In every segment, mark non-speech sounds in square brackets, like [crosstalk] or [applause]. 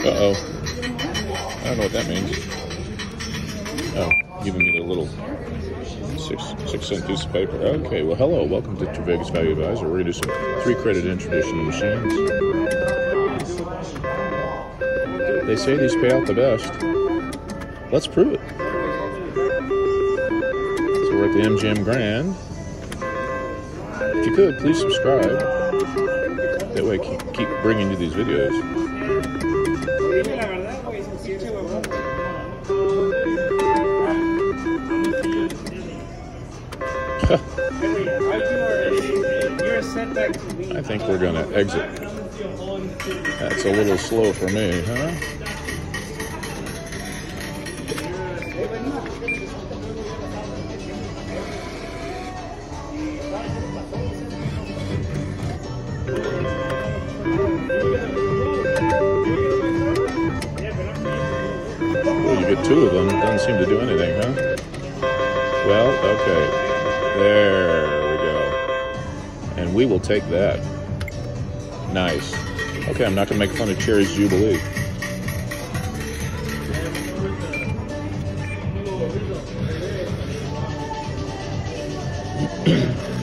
Uh-oh. I don't know what that means. Oh, giving me the little six six cent piece of paper. Okay, well, hello. Welcome to Vegas Value Advisor. We're going to do some three credit in traditional machines. They say these pay out the best. Let's prove it. So we're at the MGM Grand. If you could, please subscribe. That way, I keep bringing you these videos. I think we're going to exit. That's a little slow for me, huh? Two of them. Doesn't seem to do anything, huh? Well, okay. There we go. And we will take that. Nice. Okay, I'm not going to make fun of Cherries Jubilee. [clears throat]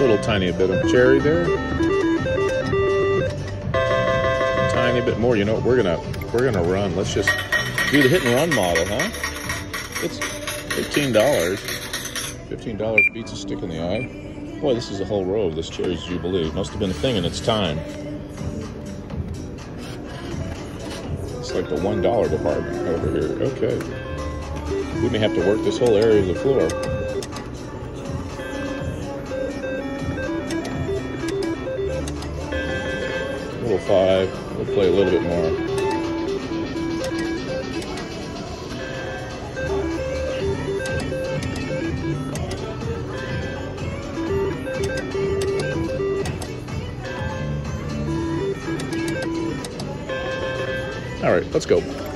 little tiny bit of cherry there. Tiny bit more. You know what? We're gonna we're gonna run. Let's just do the hit and run model, huh? It's fifteen dollars. Fifteen dollars beats a stick in the eye. Boy, this is a whole row of this cherries jubilee. Must have been a thing in its time. It's like the one dollar department over here. Okay. We may have to work this whole area of the floor. Little five. We'll play a little bit more. All right, let's go.